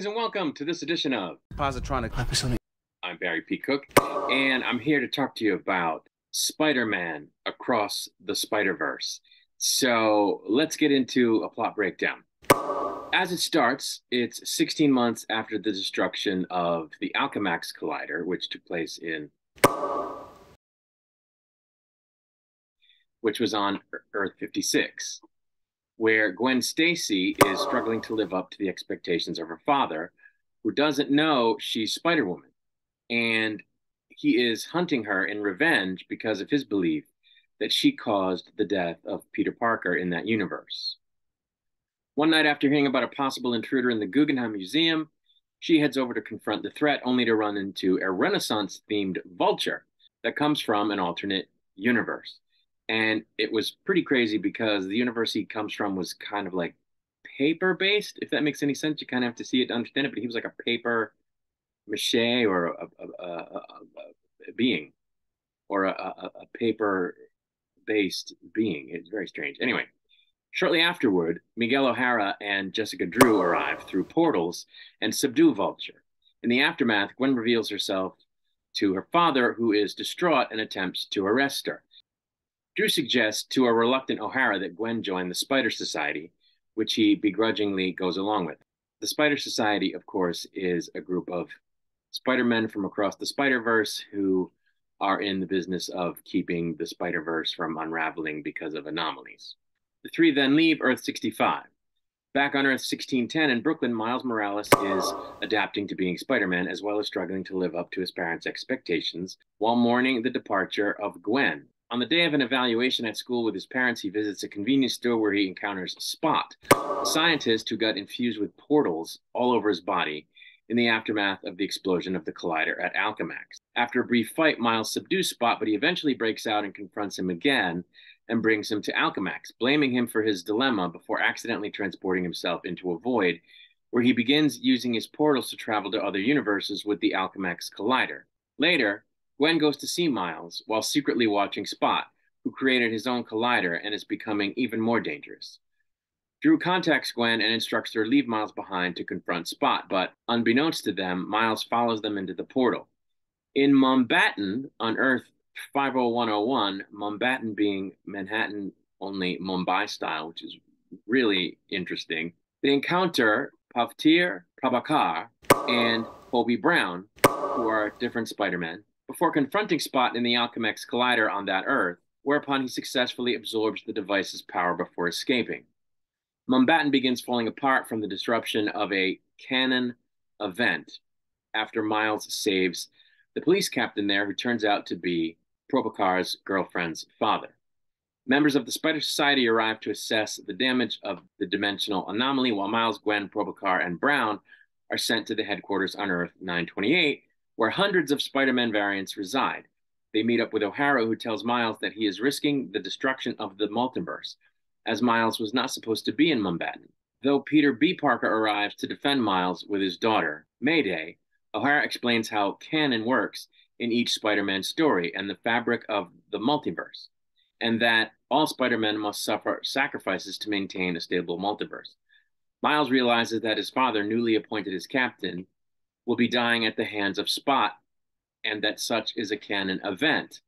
Greetings and welcome to this edition of Positronic. Hypersonic. I'm Barry P. Cook, and I'm here to talk to you about Spider Man Across the Spider Verse. So let's get into a plot breakdown. As it starts, it's 16 months after the destruction of the Alchemax Collider, which took place in. which was on Earth 56 where Gwen Stacy is struggling to live up to the expectations of her father, who doesn't know she's Spider Woman. And he is hunting her in revenge because of his belief that she caused the death of Peter Parker in that universe. One night after hearing about a possible intruder in the Guggenheim Museum, she heads over to confront the threat, only to run into a Renaissance themed vulture that comes from an alternate universe and it was pretty crazy because the universe he comes from was kind of like paper based if that makes any sense. You kind of have to see it to understand it but he was like a paper mache or a, a, a, a being or a, paper based being. It's very strange. Anyway shortly afterward miguel o'hara and jessica drew arrive through portals and subdue vulture. In the aftermath gwen reveals herself to her father who is distraught and attempts to arrest her Drew suggests to a reluctant O'Hara that Gwen join the Spider Society, which he begrudgingly goes along with. The Spider Society, of course, is a group of Spider Men from across the Spider Verse who are in the business of keeping the Spider Verse from unraveling because of anomalies. The three then leave Earth 65. Back on Earth 1610 in Brooklyn, Miles Morales is adapting to being Spider Man as well as struggling to live up to his parents' expectations while mourning the departure of Gwen, on the day of an evaluation at school with his parents, he visits a convenience store where he encounters Spot, a scientist who got infused with portals all over his body in the aftermath of the explosion of the collider at Alchemax. After a brief fight, Miles subdues Spot, but he eventually breaks out and confronts him again and brings him to Alchemax, blaming him for his dilemma before accidentally transporting himself into a void where he begins using his portals to travel to other universes with the Alchemax collider. Later, Gwen goes to see Miles while secretly watching Spot, who created his own collider and is becoming even more dangerous. Drew contacts Gwen and instructs her to leave Miles behind to confront Spot, but unbeknownst to them, Miles follows them into the portal. In Mumbattan, on Earth 50101, Mumbattan being Manhattan only Mumbai style, which is really interesting, they encounter Pavitr Prabhakar and Hobie Brown, who are different Spider-Men, before confronting Spot in the Alchemax Collider on that Earth, whereupon he successfully absorbs the device's power before escaping. Mumbattan begins falling apart from the disruption of a canon event after Miles saves the police captain there, who turns out to be Prabhakar's girlfriend's father. Members of the Spider Society arrive to assess the damage of the dimensional anomaly, while Miles, Gwen, Prabhakar, and Brown are sent to the headquarters on Earth 928, where hundreds of Spider Man variants reside. They meet up with O'Hara, who tells Miles that he is risking the destruction of the multiverse, as Miles was not supposed to be in Mumbattan. Though Peter B. Parker arrives to defend Miles with his daughter, Mayday, O'Hara explains how canon works in each Spider Man story and the fabric of the multiverse, and that all Spider Men must suffer sacrifices to maintain a stable multiverse. Miles realizes that his father, newly appointed as captain, will be dying at the hands of Spot, and that such is a canon event,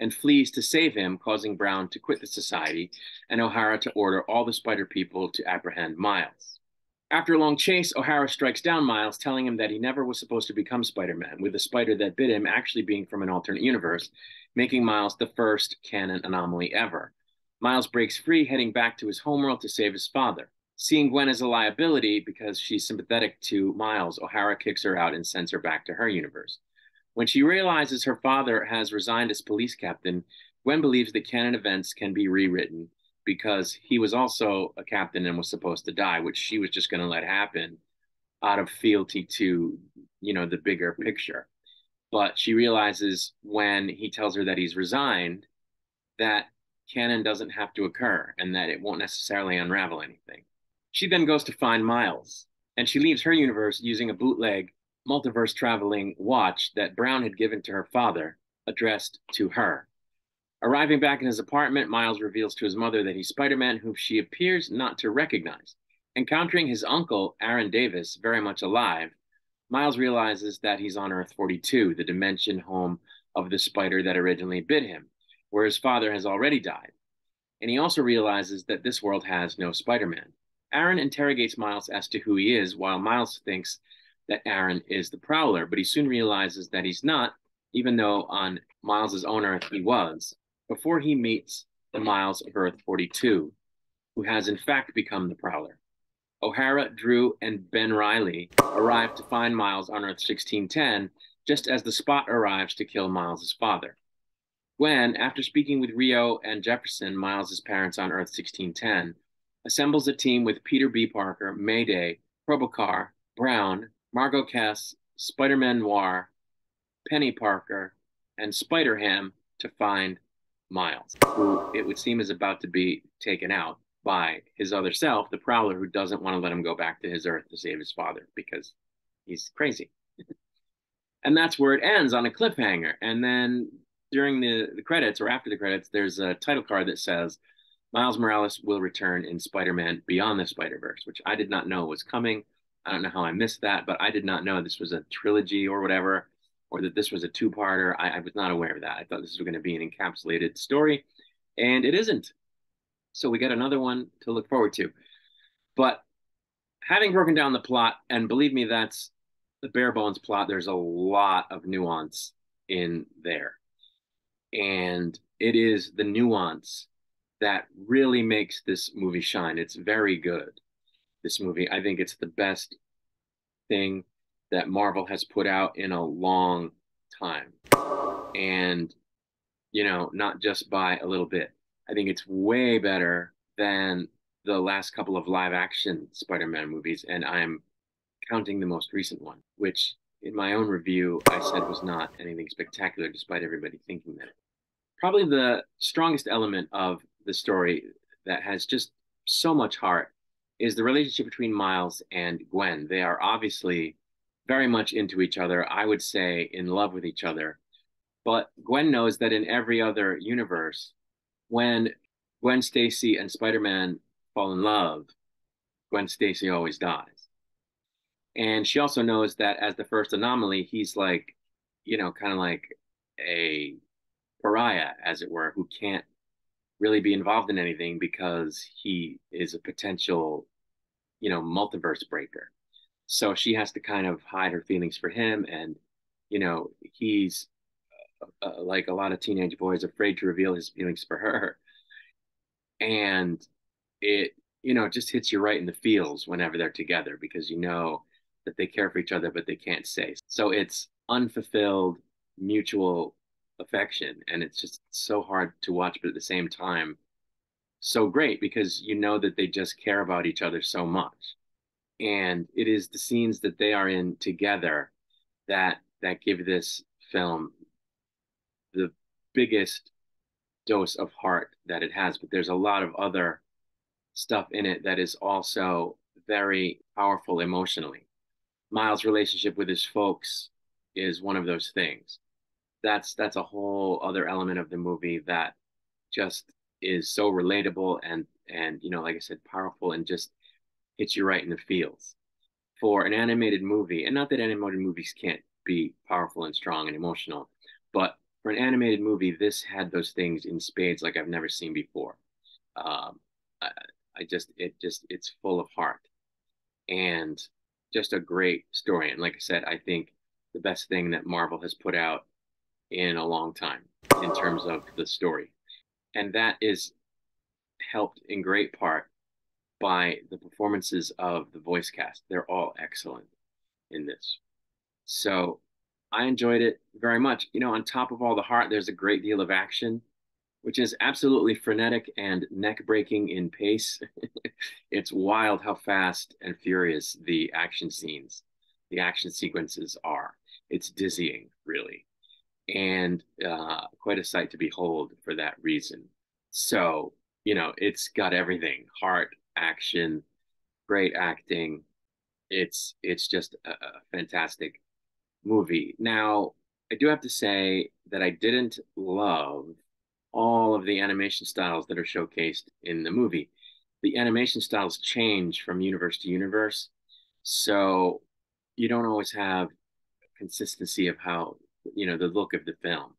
and flees to save him, causing Brown to quit the society, and O'Hara to order all the spider people to apprehend Miles. After a long chase, O'Hara strikes down Miles, telling him that he never was supposed to become Spider Man, with the spider that bit him actually being from an alternate universe, making Miles the first canon anomaly ever. Miles breaks free, heading back to his homeworld to save his father. Seeing Gwen as a liability because she's sympathetic to Miles, O'Hara kicks her out and sends her back to her universe. When she realizes her father has resigned as police captain, Gwen believes that canon events can be rewritten because he was also a captain and was supposed to die, which she was just going to let happen out of fealty to, you know, the bigger picture. But she realizes when he tells her that he's resigned that canon doesn't have to occur and that it won't necessarily unravel anything. She then goes to find Miles, and she leaves her universe using a bootleg multiverse traveling watch that Brown had given to her father, addressed to her. Arriving back in his apartment, Miles reveals to his mother that he's Spider Man, whom she appears not to recognize. Encountering his uncle, Aaron Davis, very much alive, Miles realizes that he's on Earth 42, the dimension home of the spider that originally bit him, where his father has already died. And he also realizes that this world has no Spider Man. Aaron interrogates Miles as to who he is, while Miles thinks that Aaron is the Prowler, but he soon realizes that he's not, even though on Miles's own Earth he was, before he meets the Miles of Earth 42, who has in fact become the Prowler. O'Hara, Drew, and Ben Reilly arrive to find Miles on Earth 1610 just as the Spot arrives to kill Miles's father. Gwen, after speaking with Rio and Jefferson, Miles's parents on Earth 1610, assembles a team with Peter B. Parker, Mayday, Prabhakar, Brown, Margo Kess, Spider-Man Noir, Penny Parker, and Spider-Ham to find Miles, who it would seem is about to be taken out by his other self, the Prowler, who doesn't want to let him go back to his Earth to save his father because he's crazy. and that's where it ends on a cliffhanger. And then during the, the credits or after the credits, there's a title card that says Miles Morales will return in Spider-Man Beyond the Spider-Verse, which I did not know was coming. I don't know how I missed that, but I did not know this was a trilogy or whatever, or that this was a two-parter. I, I was not aware of that. I thought this was going to be an encapsulated story, and it isn't. So we got another one to look forward to. But having broken down the plot, and believe me, that's the bare bones plot. There's a lot of nuance in there. And it is the nuance that really makes this movie shine. It's very good. This movie, I think it's the best thing that Marvel has put out in a long time. And, you know, not just by a little bit. I think it's way better than the last couple of live action Spider Man movies. And I'm counting the most recent one, which in my own review, I said was not anything spectacular, despite everybody thinking that. Probably the strongest element of the story that has just so much heart is the relationship between Miles and Gwen. They are obviously very much into each other, I would say in love with each other. But Gwen knows that in every other universe, when Gwen Stacy and Spider Man fall in love, Gwen Stacy always dies. And she also knows that as the first anomaly, he's like, you know, kind of like a pariah, as it were, who can't really be involved in anything because he is a potential, you know, multiverse breaker. So she has to kind of hide her feelings for him. And, you know, he's uh, uh, like a lot of teenage boys afraid to reveal his feelings for her. And it, you know, just hits you right in the feels whenever they're together because you know that they care for each other, but they can't say. So it's unfulfilled mutual affection. And it's just so hard to watch, but at the same time, so great because you know that they just care about each other so much. And it is the scenes that they are in together that that give this film the biggest dose of heart that it has. But there's a lot of other stuff in it that is also very powerful emotionally. Miles' relationship with his folks is one of those things that's that's a whole other element of the movie that just is so relatable and and you know like i said powerful and just hits you right in the feels. For an animated movie and not that animated movies can't be powerful and strong and emotional but for an animated movie this had those things in spades like i've never seen before. Um, I, I just it just it's full of heart. And just a great story. And like i said i think the best thing that marvel has put out in a long time in terms of the story. And that is helped in great part by the performances of the voice cast. They're all excellent in this. So I enjoyed it very much. You know, on top of all the heart, there's a great deal of action, which is absolutely frenetic and neck breaking in pace. it's wild how fast and furious the action scenes, the action sequences are. It's dizzying, really and uh, quite a sight to behold for that reason. So, you know, it's got everything heart, action, great acting. It's it's just a, a fantastic movie. Now, I do have to say that I didn't love all of the animation styles that are showcased in the movie. the animation styles change from universe to universe. So you don't always have consistency of how, you know, the look of the film.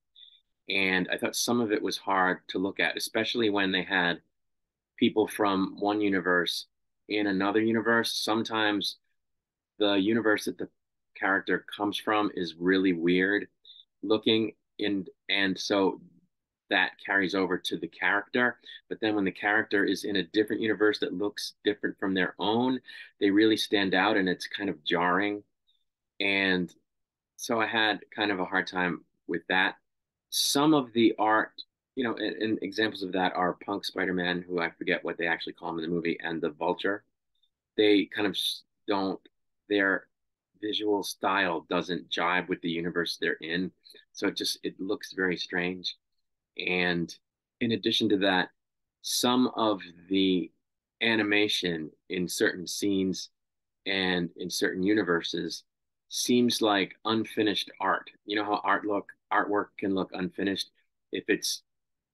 And I thought some of it was hard to look at, especially when they had people from one universe in another universe. Sometimes the universe that the character comes from is really weird looking and and so that carries over to the character. But then when the character is in a different universe that looks different from their own, they really stand out and it's kind of jarring. And so I had kind of a hard time with that. Some of the art, you know, and, and examples of that are Punk Spider Man, who I forget what they actually call him in the movie, and the Vulture. They kind of don't, their visual style doesn't jive with the universe they're in. So it just, it looks very strange and in addition to that, some of the animation in certain scenes and in certain universes seems like unfinished art. You know how art look artwork can look unfinished if it's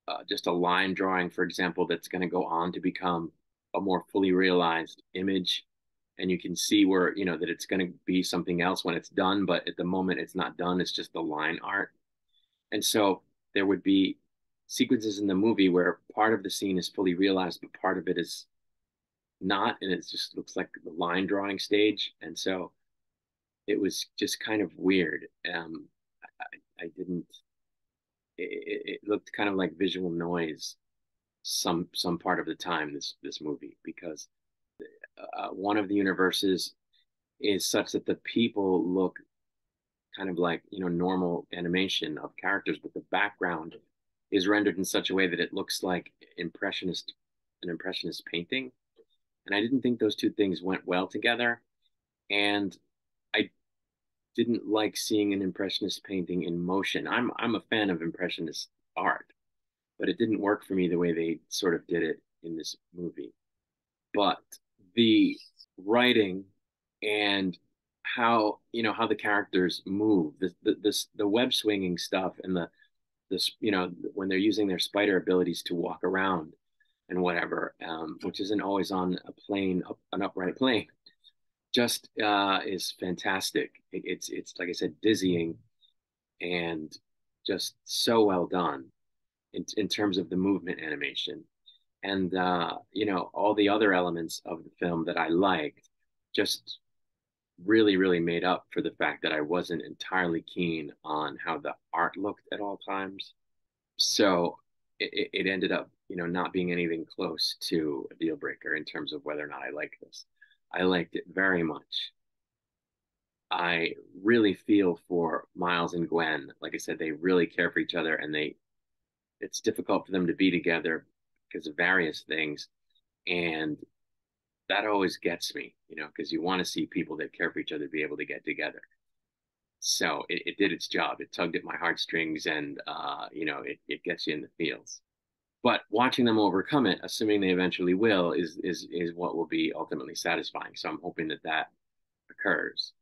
uh, just a line drawing, for example, that's going to go on to become a more fully realized image, and you can see where you know that it's going to be something else when it's done, but at the moment it's not done. It's just the line art, and so there would be sequences in the movie where part of the scene is fully realized, but part of it is not, and it just looks like the line drawing stage. And so it was just kind of weird. Um, I, I didn't. It, it, looked kind of like visual noise some some part of the time this this movie because uh, one of the universes is such that the people look kind of like you know normal animation of characters but the background is rendered in such a way that it looks like impressionist an impressionist painting and i didn't think those two things went well together and didn't like seeing an impressionist painting in motion. I'm i'm a fan of impressionist art but it didn't work for me the way they sort of did it in this movie. But the writing and how you know how the characters move the the this the web swinging stuff and the this, you know, when they're using their spider abilities to walk around and whatever, um, which isn't always on a plane, an upright plane, just uh, is fantastic. It, it's it's like I said, dizzying, and just so well done in in terms of the movement animation, and uh, you know all the other elements of the film that I liked, just really, really made up for the fact that I wasn't entirely keen on how the art looked at all times. So it, it ended up, you know, not being anything close to a deal breaker in terms of whether or not I like this. I liked it very much. I really feel for Miles and Gwen. Like I said, they really care for each other and they it's difficult for them to be together because of various things. And that always gets me, you know, because you want to see people that care for each other be able to get together. So it, it did its job. It tugged at my heartstrings, and uh, you know, it, it gets you in the feels. But watching them overcome it, assuming they eventually will, is is is what will be ultimately satisfying. So I'm hoping that that occurs.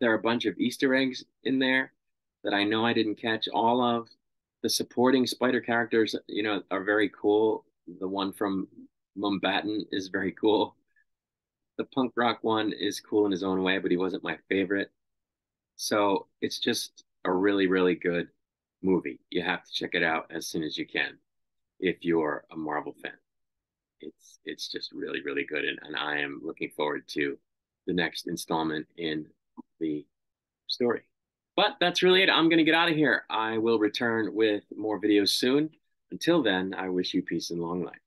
There are a bunch of Easter eggs in there that I know I didn't catch all of. The supporting spider characters, you know, are very cool. The one from Mumbattan is very cool the punk rock one is cool in his own way, but he wasn't my favorite. So it's just a really, really good movie. You have to check it out as soon as you can if you're a Marvel fan. It's it's just really, really good. And, and I am looking forward to the next installment in the story. But that's really it. I'm going to get out of here. I will return with more videos soon. Until then, I wish you peace and long life.